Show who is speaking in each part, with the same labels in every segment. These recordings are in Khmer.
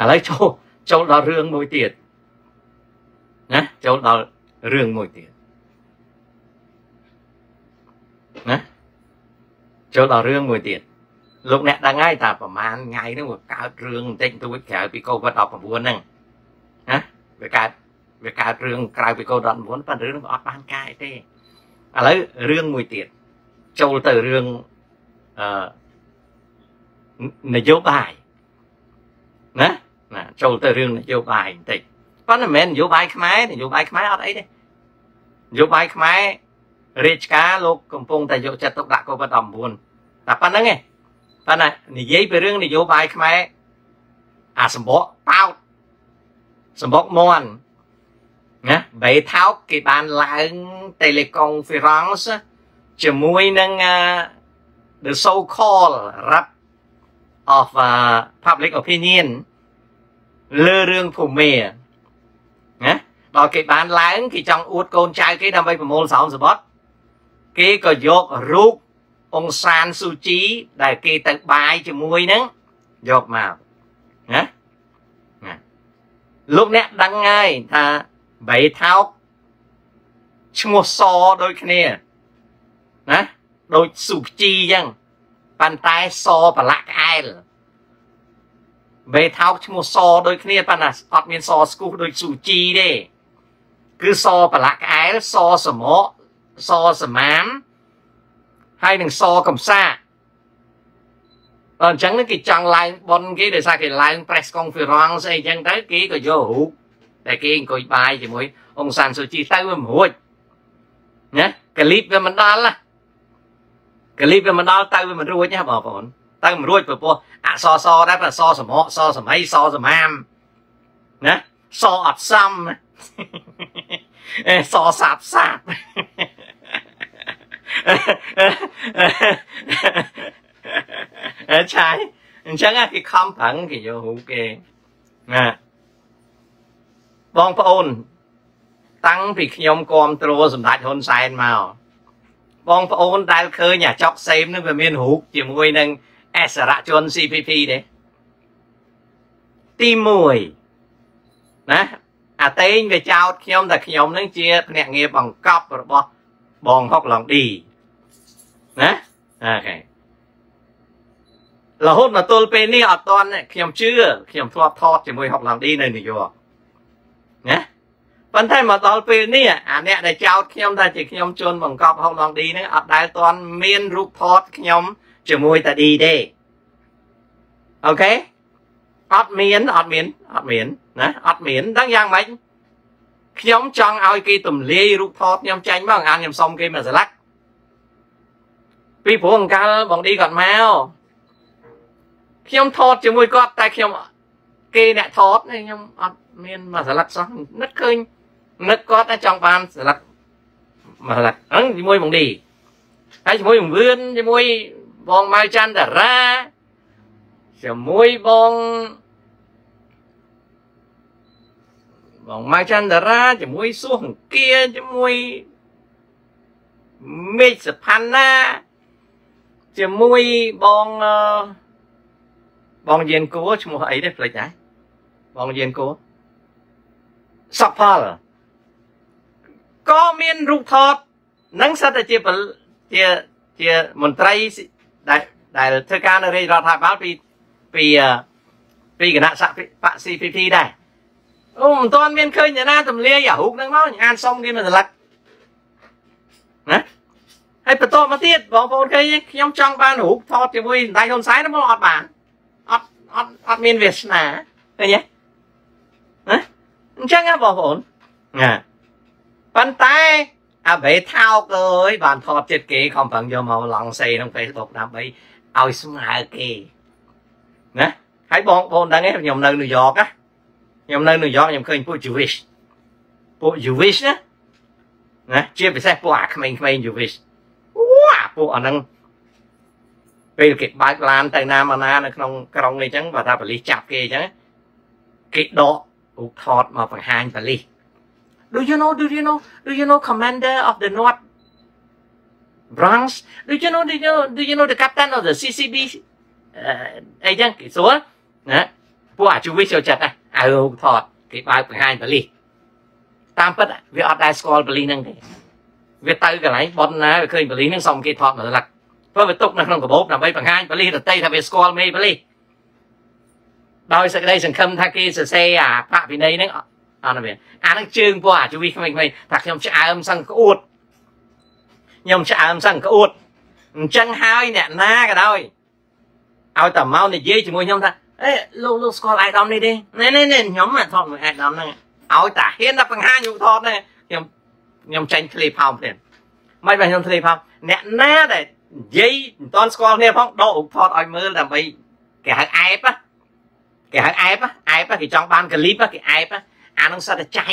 Speaker 1: ឥឡូវចូលចូលដល់រឿងមួយទៀតណាចូលដល់រឿងមួយទៀតណាចូលដល់រឿងមួយទៀតលោកអ្នកដឹងហើយថាប្រហែលថ្ងៃហ្នឹងវាកើតរឿងបន្តិចបន្តួចក្រៅពី COVID-19 ហ្នឹងណាវាកើតវាកើតរឿងក្រៅពី COVID-19 ប៉ុន្តែរឿងវាអត់បានកាយទេឥឡូវរឿងមួយទៀតចូលទៅរឿងអឺនយោបាយណា ណាចូលទៅរឿងនយោបាយបន្តិចប៉ុន្តែមិនមែននយោបាយខ្មែរនយោបាយខ្មែរអត់អីទេនយោបាយខ្មែររាជការលោកកំពុងតែយកចិត្តទុកដាក់ COVID-19 តែប៉ុណ្្នឹងឯងប៉ុន្តែនិយាយពីរឿងនយោបាយខ្មែរអាសម្បកតោតសម្បកមន់ណាបេថោកគេបានឡើង teleconference ជាមួយនឹង the so called rap of uh, public opinion លើរឿងភូមិណាដល់គេបានឡើងគេចង់អួតកូនចៅគេដើម្បីប្រមូលសោមសបុតគេក៏យករូបអង្សានស៊ូជីដែលគេទៅបាយជាមួយនឹងយកមកណាណាលោកអ្នកដឹងហើយថាបៃថោកឈ្មោះសដូចគ្នាណាដូចស៊ូជីអញ្ចឹងប៉ុន្តែសប្រឡាក់ក្អែល បេថោកឈ្មោះសដូចគ្នាប៉ុន្តែអត់មានសស្គុះដូចស៊ូជីទេគឺសប្រឡាក់ក្អែលសសមកសសមាមហើយនឹងសកំសាអញ្ចឹងគេចង់ឡើងប៉ុនគេដោយសារគេឡើង press conference អីចឹងទៅគេក៏យករូបតែគេអង្គុយបាយជាមួយអង្សានស៊ូជីទៅវាមិនរួចណាកលីបវាមិនដល់ណាកលីបវាមិនដល់ទៅវាមិនរួចណាបងប្អូន ទៅមិនរួចព្រោះអសសដែរប្រសសមកសសម័យសសមាមណាសអត់សមអេសសាបសាបអេឆាយអញ្ចឹងគេខំប្រឹងគេយករូបគេណាបងប្អូន តាំងពីខ្ញុំគ្រប់គ្រងសម្ដេចហ៊ុនសែនមកបងប្អូនដែលឃើញអាចកសេមនឹងវាមានរូបជាមួយនឹង អសរជន CPP ទេទី1ណាអាតេងវាចោតខ្ញុំតែខ្ញុំនឹងជាភ្នាក់ងារបង្កប់របស់បងហុកឡងឌីណាអូខេរហូតមកទល់ពេលនេះអត់តន់ខ្ញុំជឿខ្ញុំធ្លាប់ថតជាមួយហុកឡងឌីនៅញូវយ៉កណាប៉ុន្តែមកដល់ពេលនេះអាអ្នកដែលចោទខ្ញុំថាជាខ្ញុំជន់បង្កប់ហុកឡងឌីហ្នឹងអត់ដែលតន់មានរូបថតខ្ញុំ ជាមួយតាឌីទេអូខេអត់មានអត់មានអត់មានណាអត់មានដឹងយ៉ាងម៉េចខ្ញុំចង់ឲ្យគេទម្លាយរូបថតខ្ញុំចាញ់មកអានខ្ញុំសុំគេមកស្លាក់ពីព្រោះអង្កលបងឌីគាត់មកខ្ញុំថតជាមួយគាត់តែខ្ញុំគេអ្នកថតខ្ញុំអត់មានមកស្លាក់សោះនឹកឃើញនឹកគាត់តែចង់បានស្លាក់មកស្លាក់ហ្នឹងជាមួយបងឌីហើយជាមួយបងវឿនជាមួយ បងម៉ៅច័ន្ទរាជាមួយបងបងម៉ៅចន្ទរាជាមួយសួសអង្គាជាមួយមេឃសផាន់ណាជាមួយបងបងយានគួឈ្មោះអីទេផ្លេចដែរបងយានគួសុកផលក៏មានរូបថតនឹងសិតតែជាជាជាមន្ត្រី ដែលដែលធ្វើការនៅរាជរដ្ឋាភិបាលពីពីពីគណៈសកបក CPP ដែរអូមិនទាន់មានឃើញអ្នកណាទម្លាយអារូបហ្នឹងមកអានសុំគេមកស្លឹកណាហើយបន្តមកទៀតបងប្អូនឃើញខ្ញុំចង់បានរូបថតជាមួយដៃហ៊ុនសែនមកអត់បានអត់អត់អត់មានវាសនាឃើញទេណាអញ្ចឹងណាបងប្អូនណាប៉ុន្តែ អាបេថោកអើយបានថតចិត្តគេខំប្រឹងយកមកឡង់សេក្នុង Facebook ដើម្បីឲ្យស្មើគេណាហើយបងប្អូនដឹងទេខ្ញុំនៅញូវយ៉កណាខ្ញុំនៅញូវយ៉កខ្ញុំឃើញពួក Jewish ពួក Jewish ណាណាជាពិសេសពួកអាក្មេងៗ Jewish វ៉ាពួកអាហ្នឹងពេលគេបើកឡានទៅណាមកណានៅក្នុងក្រុងនេះអញ្ចឹងបើថាប៉ូលីសចាប់គេអញ្ចឹងគេដករូបថតមកបង្ហាញប៉ូលីស Do you know do you know do you know commander of the North Bronx do you know do you know do you know the captain of the CCB អីចឹងគេសួរណាពួកអាជីវិតចូលចិត្តណាអើថតគេបើកបង្ហាញបលិសតាមពិតវាអត់ដែរស្គាល់បលិសហ្នឹងទេវាទៅកន្លែងប៉ុនណាឃើញបលិសហ្នឹងសុំគេថតមកលឹកព្រោះវាទុកនៅក្នុងកាបូបដើម្បីបង្ហាញបលិសដតីថាវាស្គាល់មេបលិសដោយសេចក្តីសង្ឃឹមថាគេសរសេរអាបវិន័យហ្នឹង អត់មានអាហ្នឹងជើងពួកអាជីវិតក្មេងៗថាខ្ញុំឆ្អើមសឹងក្អួតខ្ញុំឆ្អើមសឹងក្អួតអញ្ចឹងហើយអ្នកណាក៏ដោយឲ្យតែមកនិយាយជាមួយខ្ញុំថាអេលោកលោកស្គាល់អាយដាមនេះទេណែណែណែខ្ញុំថតមួយអាយដាមហ្នឹងឲ្យតែហ៊ានតែបង្ហាញខ្ញុំថតនេះខ្ញុំខ្ញុំចាញ់ធ្លេផោមភ្លាមមិនបើខ្ញុំធ្លេផោមអ្នកណាដែលនិយាយមិនតន់ស្គាល់គ្នាផងដករូបថតឲ្យមើលដើម្បីគេហៅអែបគេហៅអែបអែបគេចង់បានកលីបគេអែប អានឹងសត្វតែចៃ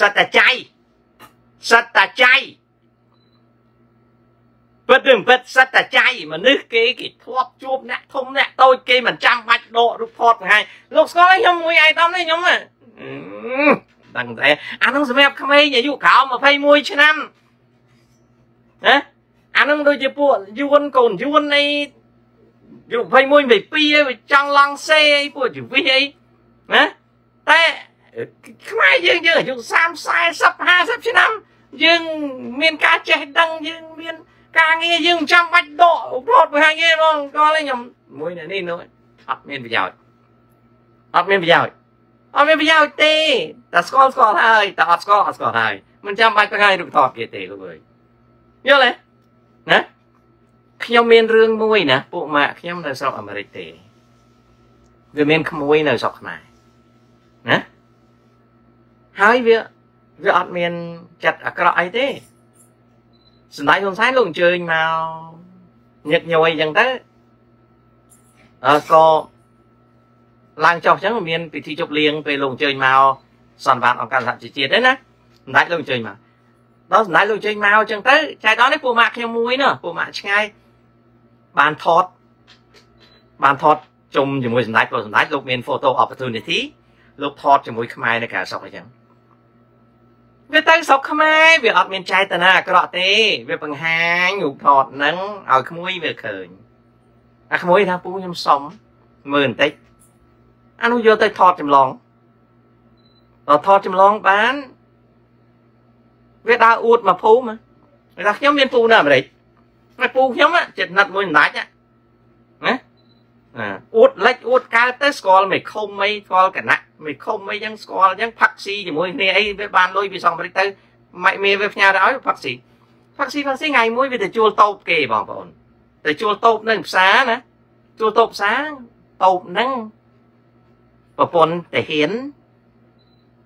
Speaker 1: សត្វតែចៃសត្វតែចៃពិតឬមិនពិតសិតតែចៃមនុស្សគេគេធ្លាប់ជួបអ្នកធំអ្នកតូចគេមិនចាំបាច់ដករូបថតបង្ហាញលោកស្គាល់ខ្ញុំមួយឯតំនេះខ្ញុំដឹងតែអានោះសម្រាប់ក្មេងអាយុក្រោម21ឆ្នាំណាអានោះដូចជាពួកយួនកូនយួននៃយុ21 22វាចង់ឡង់សេអីពួកជីវិតអីណាតែ ខ្មែរយើងយើងអាយុ30 40 50ឆ្នាំយើងមានការចេះដឹងយើងមានការងារយើងចាំបាច់ដករត់បង្ហាញគេបងគាត់ខ្ញុំមួយនេះនោះអត់មានប្រយោជន៍អត់មានប្រយោជន៍អត់មានប្រយោជន៍ទេតែស្គាល់ស្គាល់ហើយតែអត់ស្គាល់អត់ស្គាល់ហើយមិនចាំបាច់បង្ហាញរូបថតគេទេលោកអើយយល់ទេណាខ្ញុំមានរឿងមួយណាពួកម៉ាក់ខ្ញុំនៅស្រុកអាមេរិកទេវាមានក្មួយនៅស្រុកខ្មែរណា ហើយវាវាអត់មានចិត្តអាក្រក់អីទេសម្ដេចហ៊ុនសែនលោកអញ្ជើញមកញឹកញយអញ្ចឹងទៅអឺក៏ឡើងចុះអញ្ចឹងមានពិធីជប់លៀងពេលលោកអញ្ជើញមកសន្និបាតអង្គការសហជីវជាតិទេណាសម្ដេចលោកអញ្ជើញមកដល់សម្ដេចលោកអញ្ជើញមកអញ្ចឹងទៅចែកដល់នេះពួកម៉ាក់ខ្ញុំមួយណាពួកម៉ាក់ឆ្ងាយបានថតបានថតជុំជាមួយសម្ដេចព្រោះសម្ដេចលោកមាន photo opportunity លោកថតជាមួយខ្មែរនៅក្រៅស្រុកអញ្ចឹង វាទៅស្រុកខ្មែរវាអត់មានចេតនាអាក្រក់ទេ វាបង្ហាញរូបថតហ្នឹងឲ្យក្មួយវាឃើញអាក្មួយថាពូខ្ញុំសុំមើលបន្តិចអានោះយកទៅថតចម្លងដល់ថតចម្លងបានវាដើរអួតមកភូមិគេថាខ្ញុំមានពូនៅអាមេរិកហើយពូខ្ញុំចិត្តណាត់មួយសម្ដេចណាអួតលិចអួតកើតទៅស្គាល់មិនខុំអីស្គាល់គណៈ មិនខុំអីចឹងស្គាល់ចឹងផឹកស៊ីជាមួយគ្នាអីវាបានលុយពីសងអាមេរិកទៅម៉ែមីវាផ្ញើទៅឲ្យផឹកស៊ីផឹកស៊ីផឹកស៊ីថ្ងៃមួយវាទៅជួលតូបគេបងប្អូនទៅជួលតូបនៅផ្សារណាជួលតូបផ្សារតូបហ្នឹងប្រពន្ធតាហ៊ាន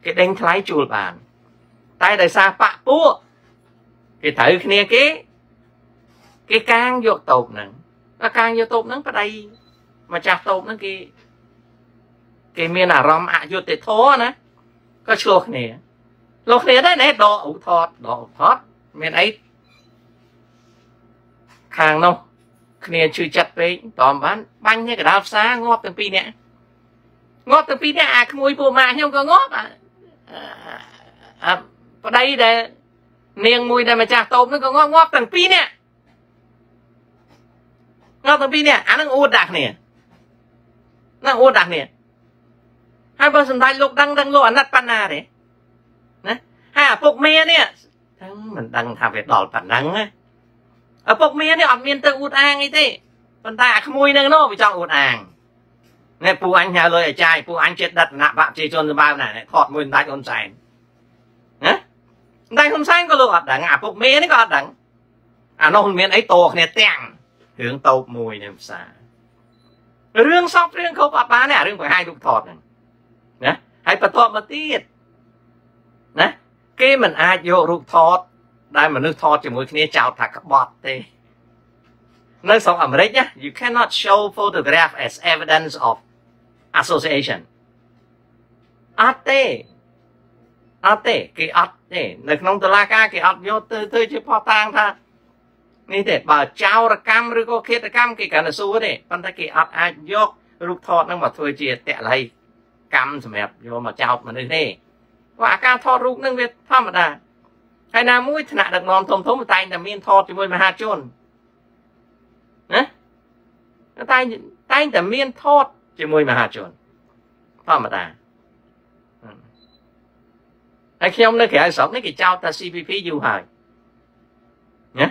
Speaker 1: គេដេញថ្លៃជួលបាន តែដោយសារបាក់ពួកគេត្រូវគ្នាគេគេកាងយកតូបហ្នឹងតែកាងយកតូបហ្នឹងប្តីម្ចាស់តូបហ្នឹងគេ គេមានអារម្មណ៍អយុត្តិធម៌ណាក៏ឆ្លោះគ្នាឆ្លោះគ្នាដែរណែដកឧថតដកឧថតមានអីខាងនោះគ្នាជឿចិត្តពេកតមបានបាញ់នេះកដាលផ្សារងាប់ទាំងពីរនាក់ងាប់ទាំងពីរនាក់អាក្មួយពូម៉ាខ្ញុំក៏ងាប់អាប្តីដែលនាងមួយដែលម្ចាស់តូបនោះក៏ងាប់ងាប់ទាំងពីរនាក់ងាប់ទាំងពីរនាក់អានឹងអួតដាក់គ្នានឹងអួតដាក់គ្នា ហើយបើសម្ដេចលោកដឹងដឹងលោកអាណិតប៉ុណ្ណាទេណាហើយឪពុកមានេះទាំងមិនដឹងថាវាដល់ប៉ុណ្ណឹងណាឪពុកមានេះអត់មានទៅអួតអាងអីទេប៉ុន្តែអាក្មួយនឹងនោះវាចង់អួតអាងនេះពូអញហៅលុយឲ្យចាយពូអញចិត្តដិតគណៈបកប្រជាជនសម្បើណាថតមួយសម្ដេចហ៊ុនសែនណាសម្ដេចហ៊ុនសែនក៏លោកអត់ដឹងអាពុកមេនេះក៏អត់ដឹងអានោះមានអីតគ្នាទាំងរឿងតោបមួយនៅផ្សាររឿងសពរឿងគ្រប់អត់បានទេអារឿងបង្ហាញរូបថតហ្នឹងណា ហើយបន្ទាប់មកទៀតណាគេមិនអាចយករូបថត ដែលមនុស្សថតជាមួយគ្នាចោទថាក្បត់ទេនៅស្រុកអាមេរិកណា you cannot show photograph as evidence of association អត់ទេអត់ទេគេអត់ទេនៅក្នុងតុលាការគេអត់យកទៅធ្វើជាផុសតាងថានេះទេបើចោរកម្មឬក៏ឃាតកម្មគេកាន់តែសួរទេប៉ុន្តែគេអត់អាចយករូបថតហ្នឹងមកធ្វើជាតល័យ កម្មសម្រាប់យកមកចោតមនុស្សទេព្រោះអាការថតរូបហ្នឹងវាធម្មតាហើយណាមួយថ្នាក់ដឹកនាំធំធំតែងតែមានថតជាមួយមហាជនណាតែតែងតែមានថតជាមួយមហាជនធម្មតាហើយខ្ញុំនៅក្រៅស្រុកនេះគេចោទថា CPP យូរហើយណា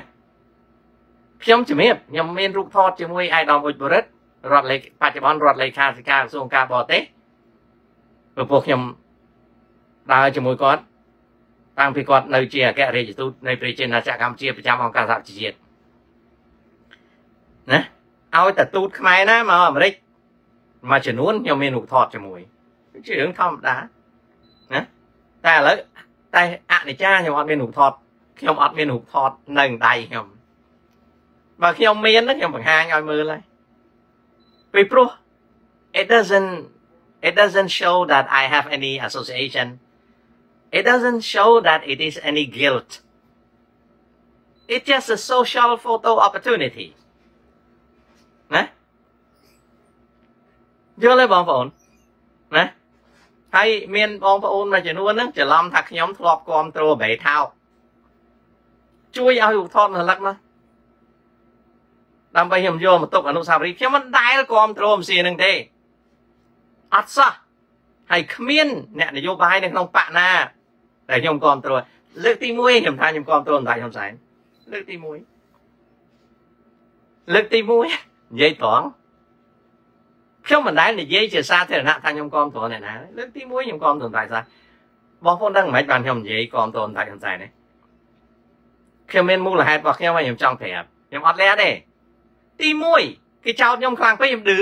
Speaker 1: ខ្ញុំជំរាបខ្ញុំមានរូបថតជាមួយអាយដាមអ៊ុចបរិទ្ធរដ្ឋលេខបច្ចុប្បន្នរដ្ឋលេខាធិការក្រសួងការបរទេស ព្រោះពួកខ្ញុំដើរជាមួយគាត់តាំងពីគាត់នៅជាអគ្គរដ្ឋទូតនៃប្រជាណាចក្រកម្ពុជាប្រចាំអង្គការសហជីវជាតិណាឲ្យតែទូតខ្មែរណាមកអាមេរិកមួយចំនួនខ្ញុំមានរូបថតជាមួយជារឿងធម្មតាណាតែឥឡូវតែអនិច្ចាខ្ញុំអត់មានរូបថតខ្ញុំអត់មានរូបថតនៅដៃខ្ញុំបើខ្ញុំមានខ្ញុំបង្ហាញឲ្យមើលហើយពីព្រោះ it doesn't it doesn't show that I have any association it doesn't show that it is any guilt it's just a social photo opportunity ណាយល់ទេបងប្អូនណាហើយមានបងប្អូនមួយចំនួនហ្នឹងច្រឡំថាខ្ញុំធ្លាប់គ្រប់គ្រងបេថោជួយឲ្យឧទាហរណ៍រលឹកណាដើម្បីខ្ញុំយកមកទុកអនុស្សាវរីយ៍ខ្ញុំមិនដែលគ្រប់គ្រងមសៀនឹងទេ អត់សោះហើយគ្មានអ្នកនយោបាយនៅក្នុងបកណាតែខ្ញុំគ្រប់គ្រងលើកទី1ខ្ញុំថាខ្ញុំគ្រប់គ្រងដៃហ៊ុនសែនលើកទី1លើកទី1និយាយត្រង់ខ្ញុំមិនដែលនិយាយជាសាធារណៈថាខ្ញុំគ្រប់គ្រងអ្នកណាលើកទី1ខ្ញុំគ្រប់គ្រងតែសាបងប្អូនដឹងមិនបានខ្ញុំនិយាយគ្រប់គ្រងតែហ៊ុនសែនទេខ្ញុំមានមូលហេតុរបស់ខ្ញុំហើយខ្ញុំចង់ប្រាប់ខ្ញុំអត់លះទេទី1គេចោទខ្ញុំខ្លាំងពេកខ្ញុំឌឺ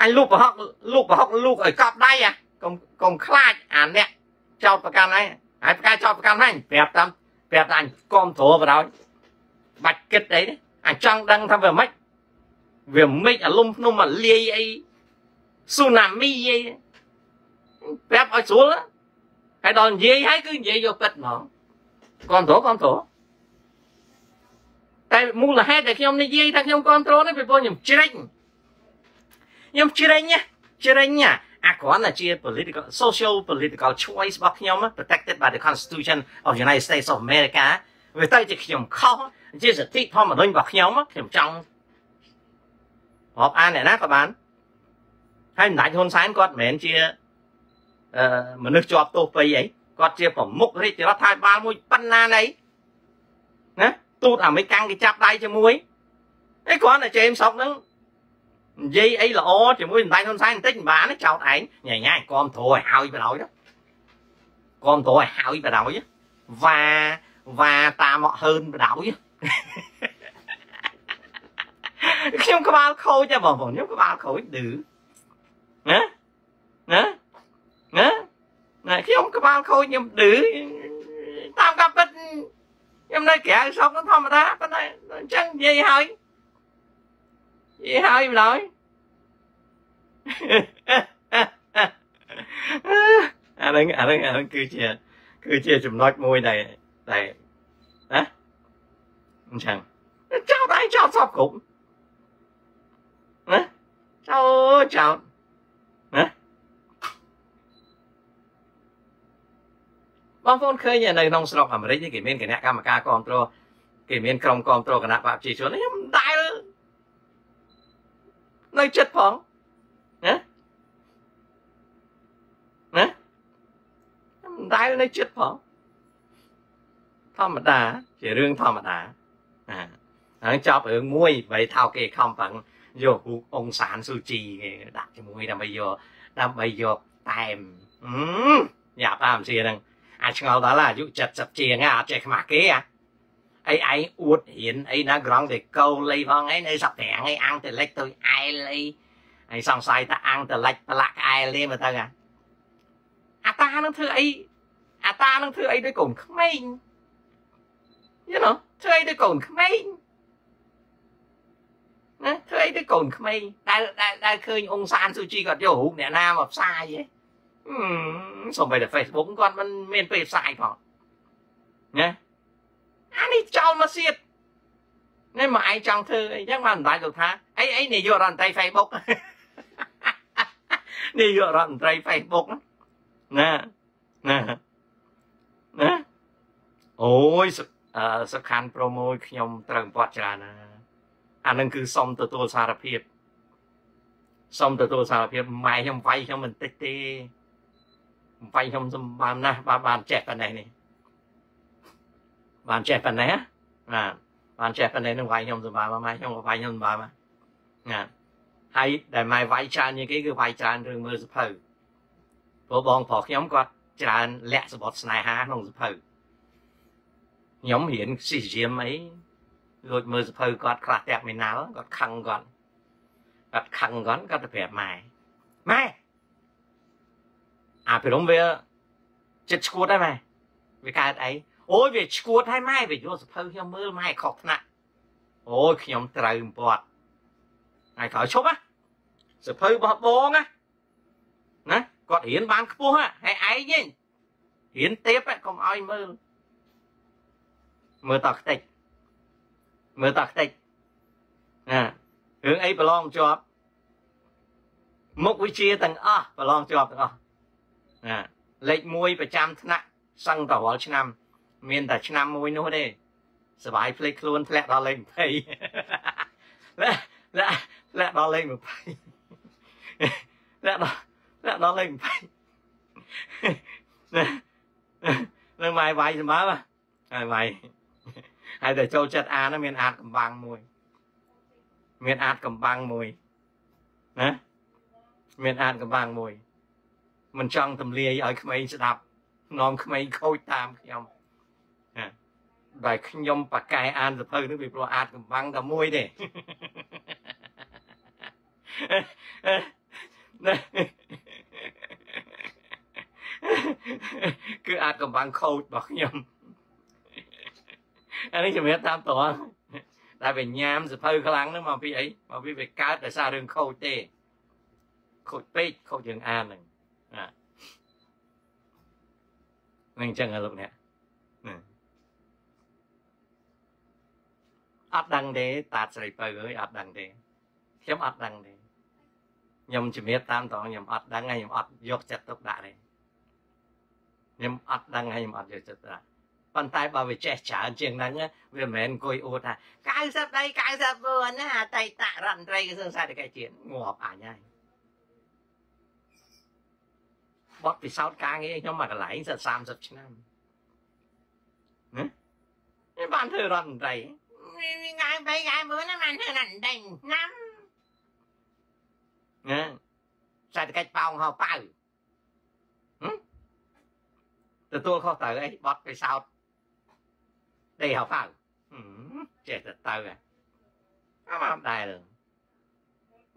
Speaker 1: អញលូកប្រហុកលូកប្រហុកលូកឲ្យកប់ដៃអាកុំកុំខ្លាចអាអ្នកចោទប្រកាន់ហើយហើយប្រកាសចោទប្រកាន់ហើយប្រាប់តាមប្រាប់ថាអញគ្រប់គ្រងបដ ாய் បាច់គិតអីទេអញចង់ដឹងថាវាមិនវាមិនអាលំភ្នំអាលាយអីស៊ូណាមីអីប្រាប់ឲ្យស្រួលហើយដល់និយាយហើយគឺនិយាយយកពិតហ្មងគ្រប់គ្រងគ្រប់គ្រងតែមូលហេតុដែលខ្ញុំនិយាយថាខ្ញុំគ្រប់គ្រងនេះពីព្រោះខ្ញុំជ្រិញ ខ្ញុំជ្រិញណាជ្រិញណាអាគ្រាន់តែជា political social political choice របស់ខ្ញុំ protected by the constitution of the United States of America វាទៅជាខ្ញុំខុសជាសិទ្ធិធម្មនុញ្ញរបស់ខ្ញុំខ្ញុំចង់រាប់អានអ្នកណាក៏បានហើយម្ដេចហ៊ុនសែនគាត់មិនមែនជាអឺមនុស្សជាប់ទោសពីអីគាត់ជាប្រមុខរាជរដ្ឋាភិបាលមួយប៉ុណ្ណាណីណាទូតអាមេរិកគេចាប់ដៃជាមួយអីគ្រាន់តែជេមសុកហ្នឹង និយាយអីល្អជាមួយសម្ដេចហ៊ុនសែនបន្តិចមិនបានចោតឯងញ៉ៃញ៉ៃគាំទ្រឲ្យហើយបណ្ដោយគាំទ្រឲ្យហើយបណ្ដោយវ៉ាវ៉ាតាមមកហឺនបណ្ដោយខ្ញុំក្បាលខូចហ៎បងប្អូនខ្ញុំក្បាលខូចឌឺណាណាណាណាខ្ញុំក្បាលខូចខ្ញុំឌឺតាមការពិតខ្ញុំនៅក្រៅស្រុកធម្មតាប៉ុន្តែអញ្ចឹងនិយាយហើយ និយាយហើយម្ល៉េះអានឹងអានឹងអានឹងគឺជា គឺជាចំណុចមួយដែលដែលណាអញ្ចឹងចោតឯងចោតសពគ្រប់ណាចោតចោតណាបងប្អូនឃើញនៅក្នុងស្រុកអាមេរិកគេមានគណៈកម្មការគ្រប់គ្រងគេមានក្រុមគ្រប់គ្រងគណៈបព្វជិជនខ្ញុំដែល នៅចិត្តផងណាណាខ្ញុំដែលនៅចិត្តផងធម្មតា ជារឿងធម្មតាណាហើយចប់រឿងមួយបីថោគេខំប្រឹងយករូបអង្គសានស៊ូជីគេដាក់ជាមួយដើម្បីយកដើម្បីយកតែមញ៉ាប់តាមជាហ្នឹងអាឆ្ងល់ដល់អាយុ70ជាងអត់ចេះខ្មាស់គេអា អីឯងអួតរៀនអីណាក្រងតែកោលីផងឯងនៅសក់ប្រាំងឯងអាំងតលិចទៅអែលអីហើយសង្ស័យថាអាំងតលិចប្រឡាក់អែលទេមើលទៅអាតានឹងធ្វើអីអាតានឹងធ្វើអីដូចកូនក្មេង you know ធ្វើអីដូចកូនក្មេងណាធ្វើអីដូចកូនក្មេងដែលដែលឃើញអង្គសានស៊ូជីគាត់យករូបអ្នកណាមកផ្សាយហ៎សូម្បីតែ Facebook គាត់មិនមានពេលផ្សាយផងណា អានេះចោលមកសៀតនេះមកឯងចង់ធ្វើអីចឹងបានមិនដាច់លោកថាអីអីនាយករដ្ឋមន្ត្រី Facebook នាយករដ្ឋមន្ត្រី Facebook ណាណាណាអូយសុខានប្រូមួយខ្ញុំត្រូវបត់ច្រើនណាអានឹងគឺសុំទទួលសារភាពសុំទទួលសារភាពម៉ែខ្ញុំវាយខ្ញុំមិនតិចទេវាយខ្ញុំសម្បានណាស់បាទបានចេះប៉ុណ្ណេះនេះ បានចេះប៉ុណ្ណេះបាទបានចេះប៉ុណ្ណេះនឹងវាយខ្ញុំសម្បានម៉ែខ្ញុំក៏វាយខ្ញុំសម្បានណាហើយដែលម៉ែវាយច្រើនជាងគេគឺវាយច្រើនរឿងមើលសភៅព្រោះបងប្រុសខ្ញុំគាត់ច្រើនលាក់សបុតស្នេហាក្នុងសភៅខ្ញុំរៀនស៊ីសៀមអីលួចមើលសភៅគាត់ខ្លះតាក់មីណាល់គាត់ខឹងគាត់គាត់ខឹងគាត់គាត់ទៅប្រាប់ម៉ែម៉ែអាពីរំវាចិត្តឈួតហើយម៉ែវាកើតអី អូយវាឈួតហើយម៉ែវាយកសភៅខ្ញុំមើលម៉ែខុសថ្នាក់អូយខ្ញុំត្រូវបំផាត់ហើយក្រោយឈប់ណាសភៅរបស់បងណាណាគាត់រៀនបានខ្ពស់ហើយឯងវិញរៀនទៀបកុំឲ្យមើលមើលតខ្ទេចមើលតខ្ទេចណារឿងអីប្រឡងជាប់មុខវិជ្ជាទាំងអស់ប្រឡងជាប់ទាំងអស់ណាលេខ1ប្រចាំថ្នាក់សឹងតរាល់ឆ្នាំ មានតែឆ្នាំមួយនោះទេសบายភ្លេចខ្លួនធ្លាក់ដល់លេខ20លាក់លាក់លាក់ដល់លេខ20លាក់ដល់លាក់ដល់លេខ20នឹងម៉ៃវាយសម្បើហើយម៉ៃហើយតែចូលចិត្តអានមានអាតកំបាំងមួយមានអាតកំបាំងមួយណាមានអាតកំបាំងមួយមិនចង់ទម្លាយឲ្យក្មេងស្ដាប់នាំក្មេងខូចតាមខ្ញុំណា ដែលខ្ញុំបកកែអានសភៅនេះពីព្រោះអាតកំបាំងតែមួយទេគឺអាចកំបាំងខូចរបស់ខ្ញុំអានេះជំរាបតាមតរតែវាញ៉ាំសភៅខ្លាំងហ្នឹងមកពីអីមកពីវាកើតដោយសាររឿងខូចទេខូចពេកខូចយើងអានហ្នឹងណានឹងអញ្ចឹងលោកអ្នក អត់ដឹងទេតាស្រីពៅអើយអត់ដឹងទេខ្ញុំអត់ដឹងទេខ្ញុំជំរាបតាមតរខ្ញុំអត់ដឹងហើយខ្ញុំអត់យកចិត្តទុកដាក់ទេខ្ញុំអត់ដឹងហើយខ្ញុំអត់យកចិត្តទុកដាក់ប៉ុន្តែបើវាចេះច្រើនជាងហ្នឹងវាមិនមែនអង្គុយអួតថា90ដី94ណាអតីតរដ្ឋមន្ត្រីក្រសួងសេដ្ឋកិច្ចជាតិងាប់អញហើយបត់ពិសោធន៍ការងារខ្ញុំមកកន្លែងសិត30ឆ្នាំណានេះបានធ្វើរដ្ឋមន្ត្រី ថ្ងៃ3ថ្ងៃ4ណាបានធ្វើរដ្ឋមន្ត្រីណាំណាសេដ្ឋកិច្ចប៉ោងហៅប៉ៅទទួលខុសត្រូវអីបត់ពិសោធន៍ដេហៅប៉ៅចេះតែទៅអត់មកដែរ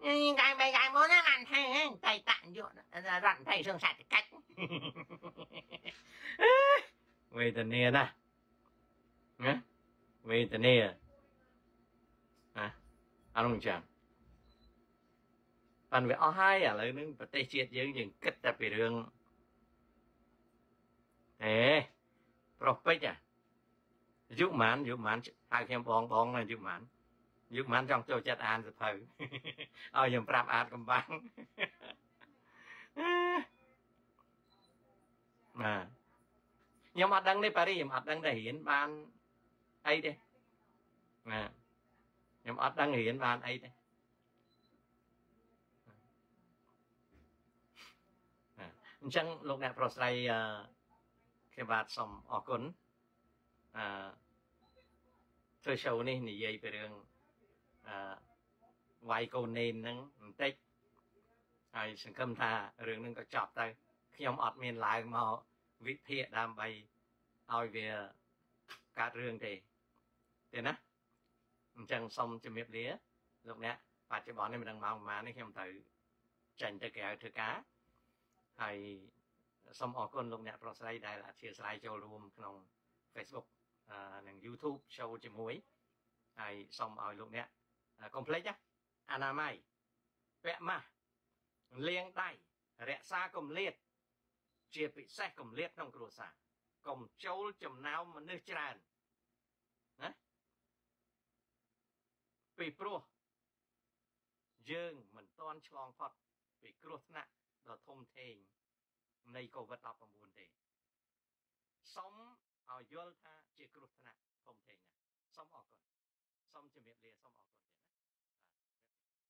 Speaker 1: ថ្ងៃបីថ្ងៃមុនណាបានថាតែតាក់យករដ្ឋមន្ត្រីសឹងសេដ្ឋកិច្ចវេទនាណាណាវេទនាណា អរគុណចា៎បានវាអស់ហើយឥឡូវហ្នឹងប្រទេសជាតិយើងយើងគិតតែពីរឿងអេប្រុសពេជ្រអាយុប៉ុន្មានអាយុប៉ុន្មានហៅខ្ញុំបងបងអាយុប៉ុន្មានអាយុប៉ុន្មានចង់ចូលចិត្តអានសភៅឲ្យខ្ញុំប្រាប់អាតកំបាំងបាទខ្ញុំអត់ដឹងទេប៉ារីខ្ញុំអត់ដឹងតែរៀនបានអីទេបាទ ខ្ញុំអត់ដឹងរៀនបានអីទេអញ្ចឹងលោកអ្នកប្រុសស្រីអឺខ្ញុំបាទសូមអរគុណអឺធ្វើ show នេះនិយាយពីរឿងអឺវាយកូននេនហ្នឹងបន្តិចហើយសង្ឃឹមថារឿងហ្នឹងក៏ចប់ទៅខ្ញុំអត់មានឡើងមកវិភាគដើម្បីឲ្យវាកើតរឿងទេទេណា អញ្ចឹងសូមជំរាបលាលោកអ្នកបច្ចុប្បន្ននេះមិនដឹងម៉ោងប៉ុន្មាននេះខ្ញុំត្រូវចេញទៅក្រៅធ្វើការហើយសូមអរគុណលោកអ្នកប្រុសស្រីដែលអធិស្ឋានចូលរួមក្នុង Facebook និង YouTube show ជាមួយហើយសូមឲ្យលោកអ្នកកុំភ្លេចណាអនាម័យពាក់ម៉ាស់លាងដៃរក្សាគម្លាត ជាពិសេសគម្លាតក្នុងគ្រួសារកុំចូលចំណោមមនុស្សច្រើន ពីព្រោះយើងមិនទាន់ឆ្លងផុតពីគ្រោះថ្នាក់ដ៏ធំធេងនៃ COVID-19 ទេសូមឲ្យយល់ថាជាគ្រោះថ្នាក់ធំធេងណាស់សូមអរគុណសូមជម្រាបលាសូមអរគុណ